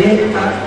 Get up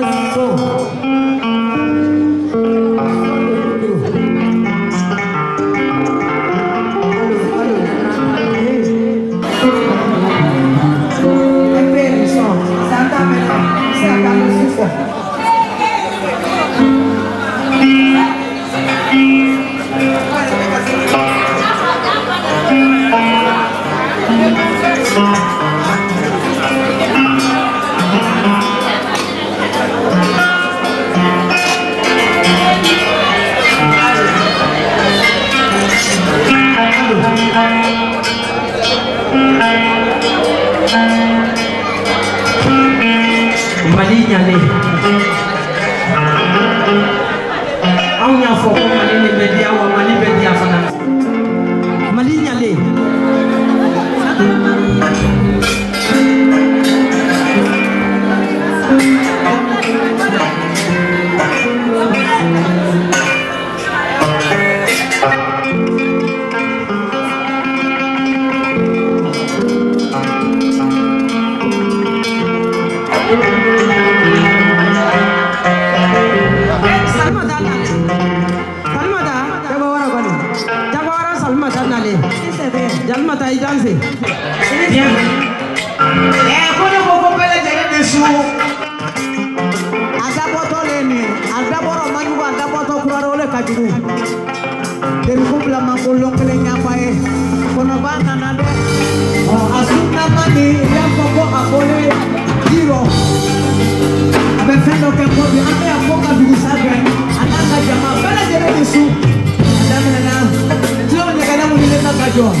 básico. Yo.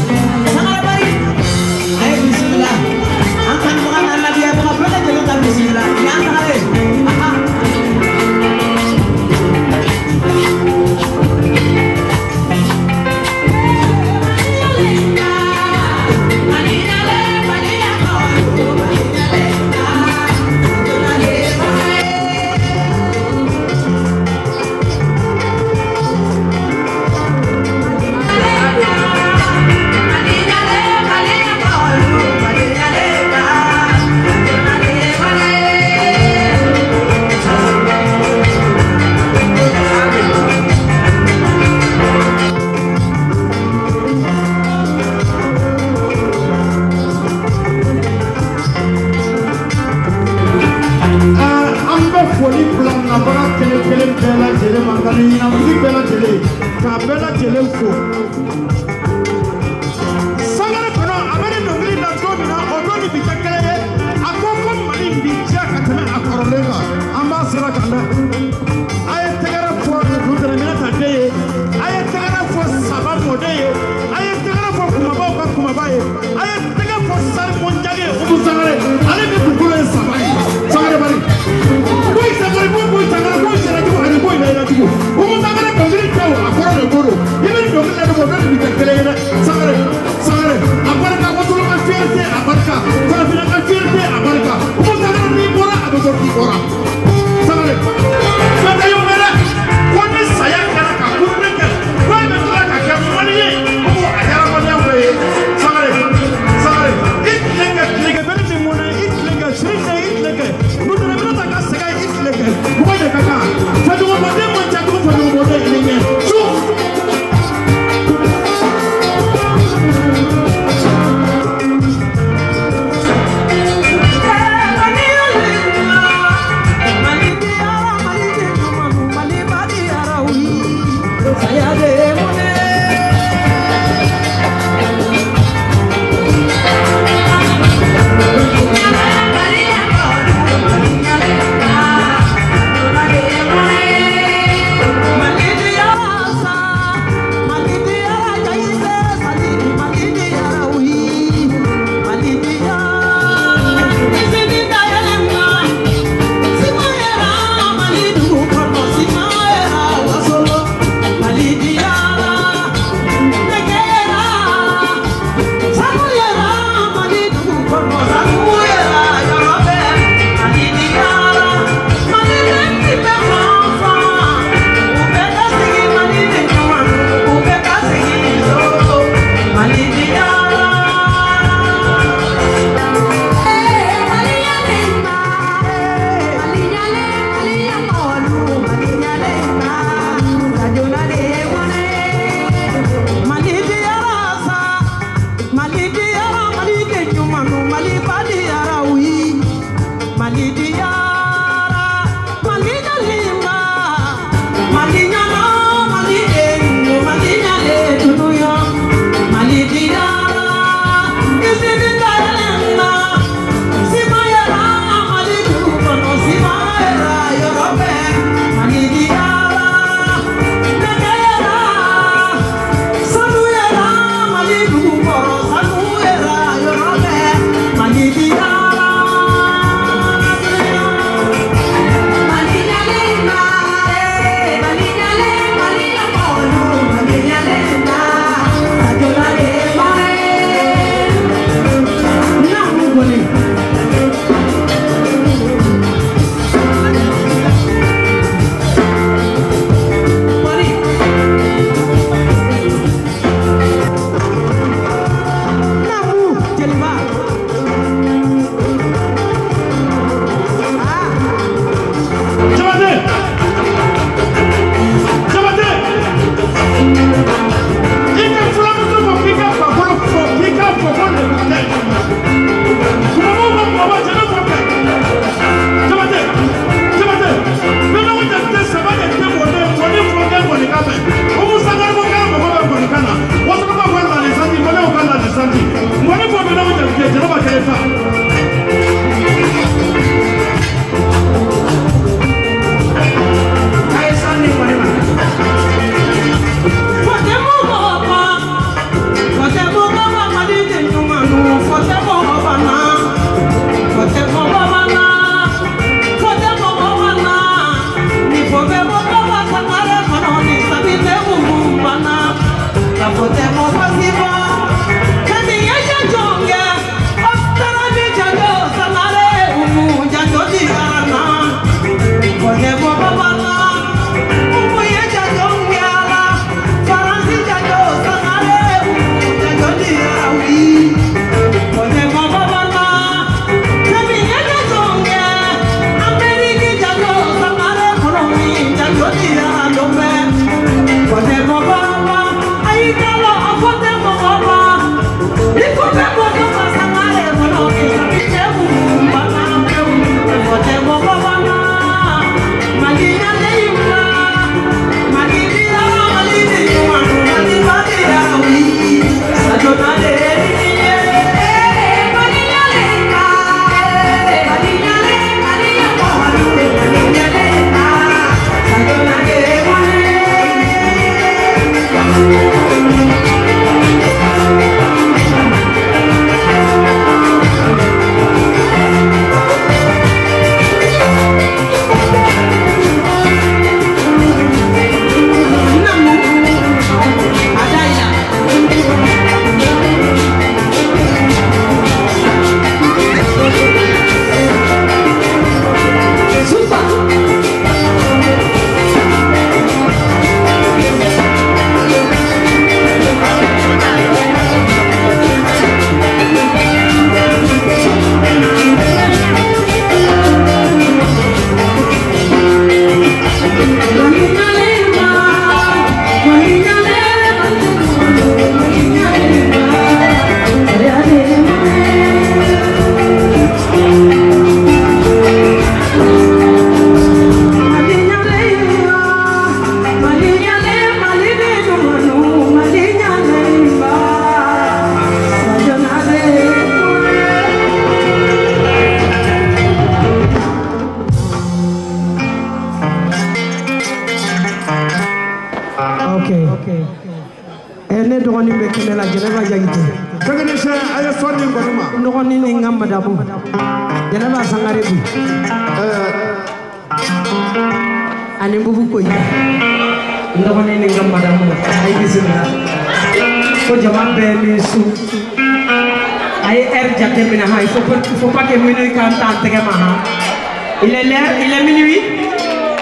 faut pas que minuit hein. quand Il est là, il est minuit.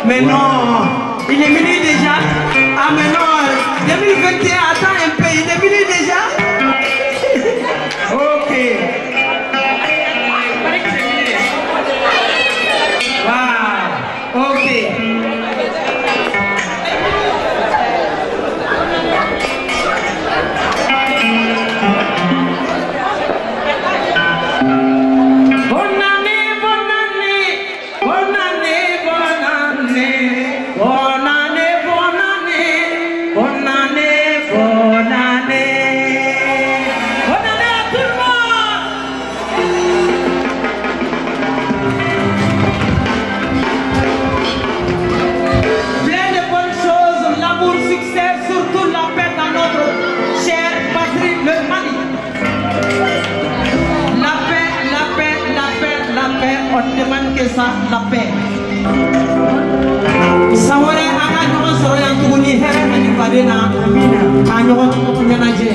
Mais non, il est minuit déjà. Ah mais non, 2021, attends. sa lappe sawore anga ɲɔgɔn sɔrɔ yan tuguni hɛrɛ ani badena punya ɲɔgɔn ɲɛnajɛ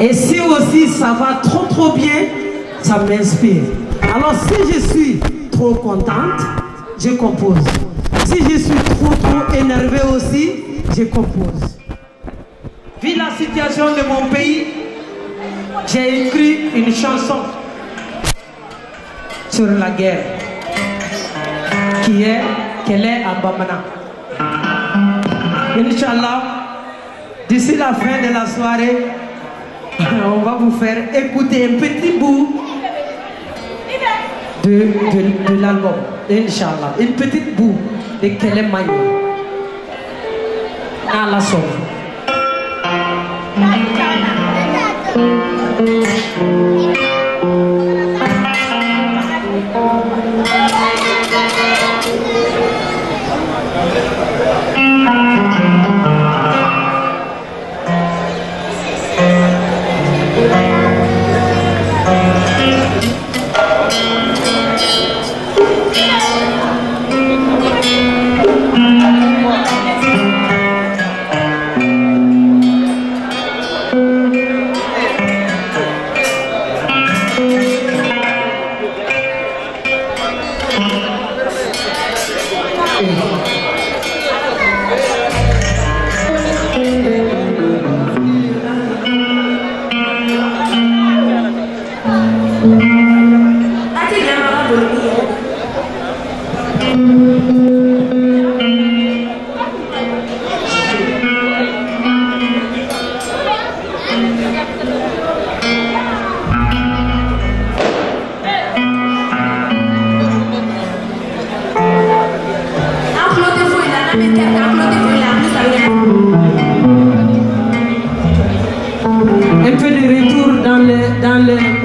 Et si aussi ça va trop trop bien, ça m'inspire. Alors si je suis trop contente, je compose. Si je suis trop trop énervée aussi, je compose. Vu la situation de mon pays, j'ai écrit une chanson sur la guerre qui est qu'elle est à Bamana. Inch'Allah, d'ici la fin de la soirée, on va vous faire écouter un petit bout de, de, l'album, Inch'Allah. Une petite bout de Kelem Mayo. À la sauve.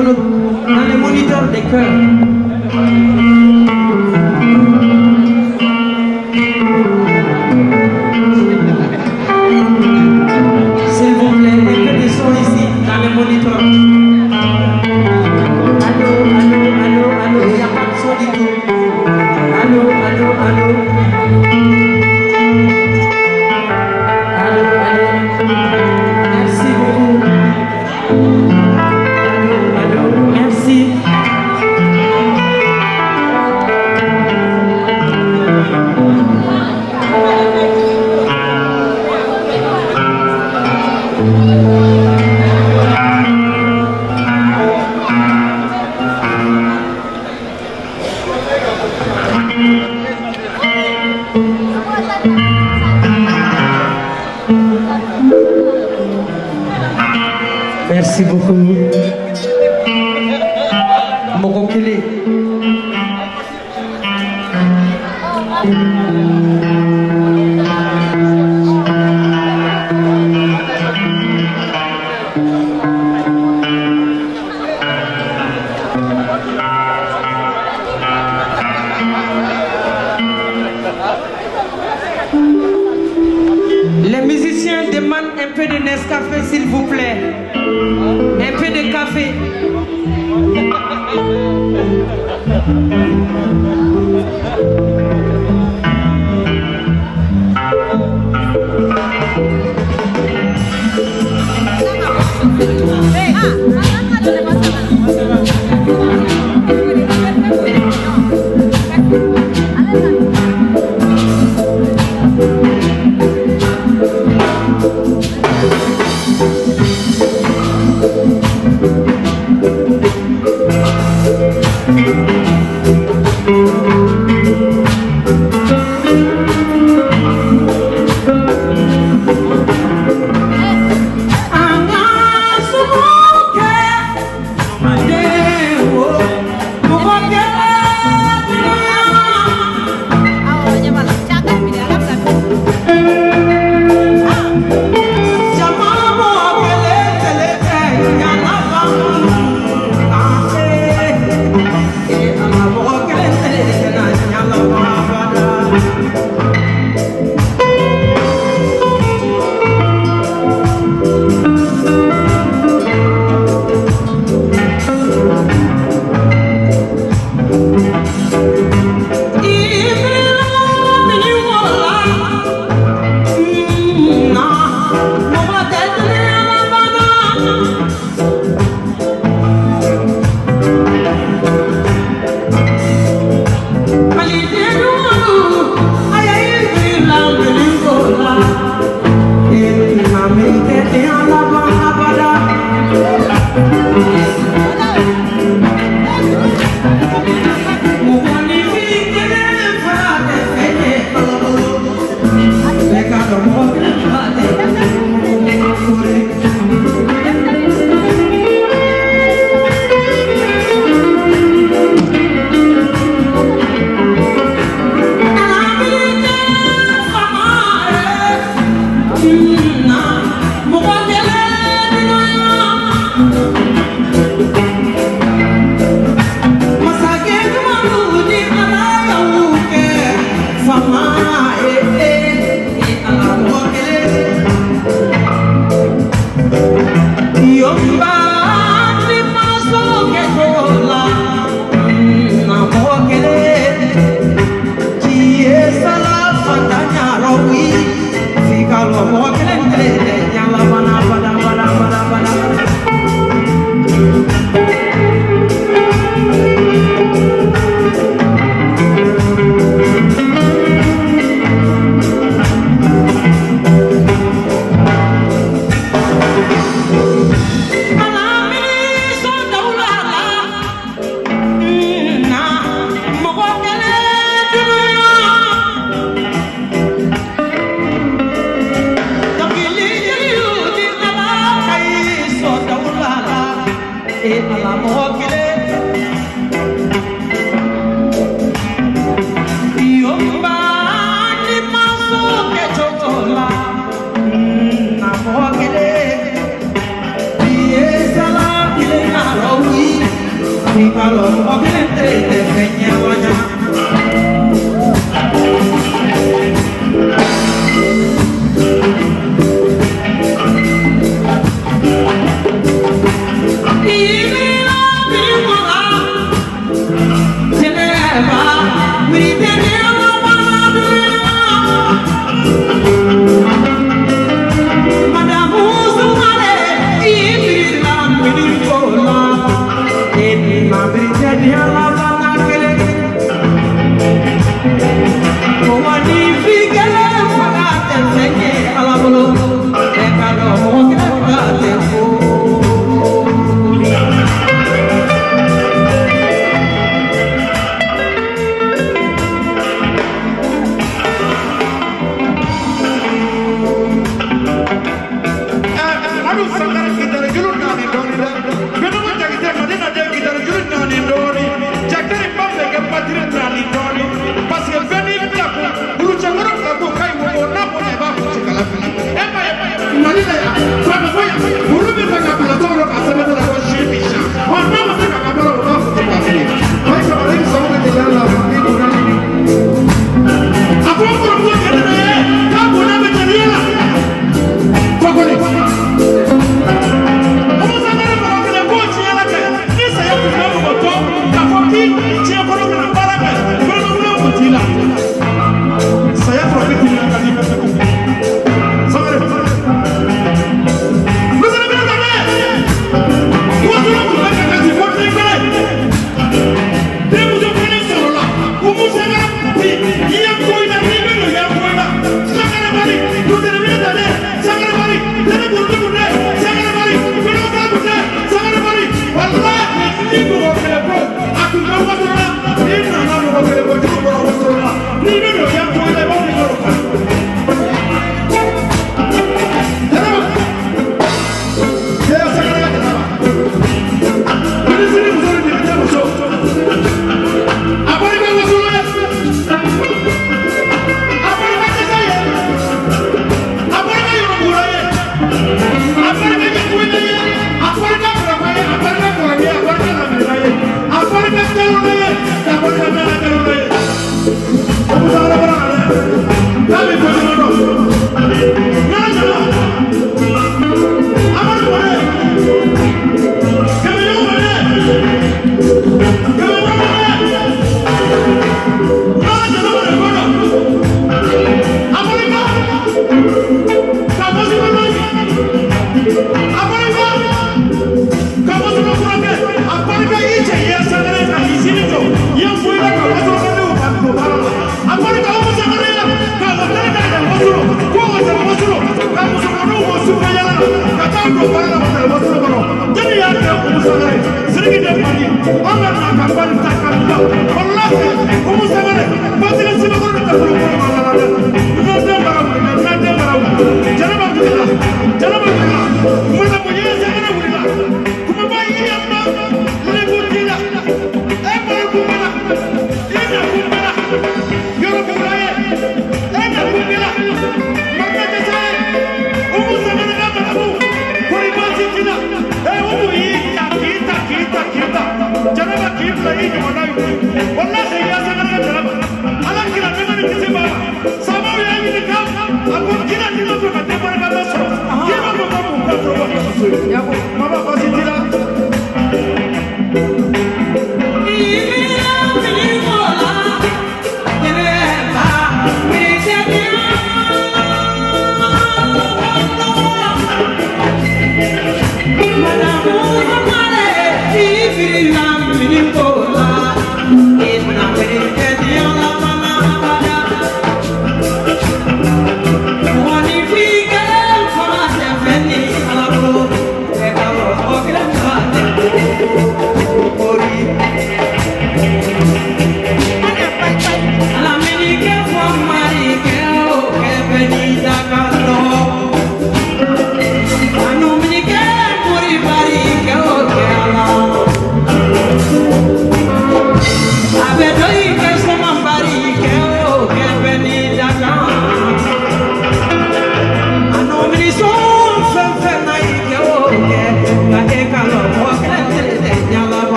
Mm. i on, on monitor, they curve. 对。¡Vamos,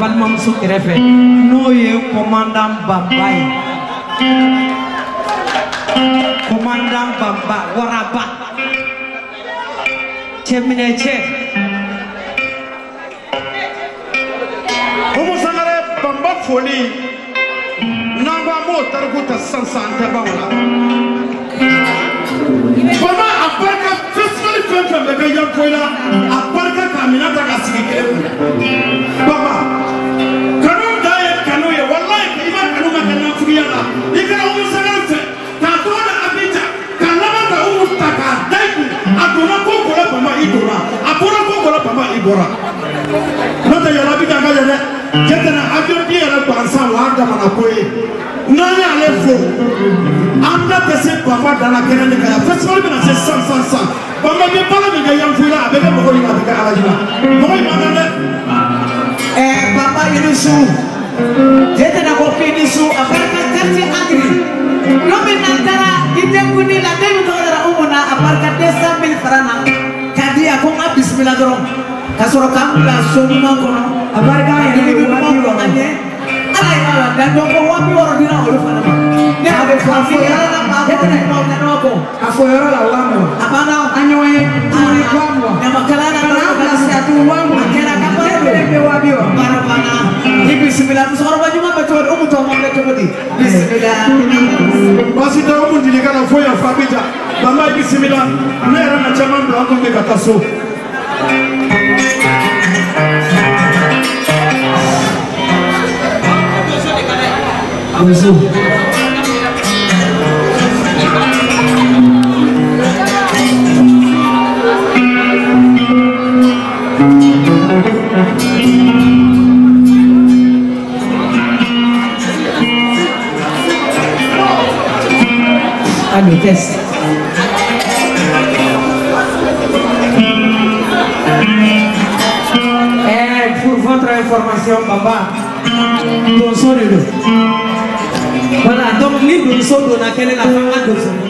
balimamuso kɛrɛfɛ n'o ye kɔmandan banba ye kɔmandan banba waraba cɛminɛcɛ umu sangare banba foli n'an ko an b'o tariku ta sisan sisan an tɛ ban o la banba a barika fɛsifɛli fɛn fɛn bɛ kɛ yanfoyi la a barika k'a minɛ ta ka sigi kelen kun bɔra n'o tɛ yɛlɛ bi k'an ka yɛlɛ cɛ tɛna avion di yɛrɛ gansan o y'a damana ko ye n'an y'ale fo an bɛɛ tɛ se baba dala kɛnɛ de kan yan festival bɛna se san san san bama bɛ baara min kɛ yan foyi la a bɛ kɛ mɔgɔ ɲini a bɛ kɛ alaji la mɔgɔ ɲuman kan dɛ. ɛɛ baba i ni su cɛ tɛna ko k'i ni su a fana ka kɛrɛti agiri n'o bɛ na taara i tɛ kundi la ne bɛ tɔgɔ dara umu na a barika deux cent mille fara na k'a di yan ko n ka bisimila dɔrɔn. kasoro kambla summa kono abari ga ya ni wa ala dan bo ko wapi woro dina olu fana ne ade fasi ya na ma ko ne ko ne no ko afoyoro la wamo apana anywe ani kwamo na makalana na kala si atu wamo akera kapa ne be wapi wa para para ni bismillah tu ba juma betul umu to ma le kemedi bismillah basi to umu dilika na foya fabija mera na kataso Começou. meu teste. É, por a informação, papá, do sonido. voilà donc libru nsodo na kele na fanga dozo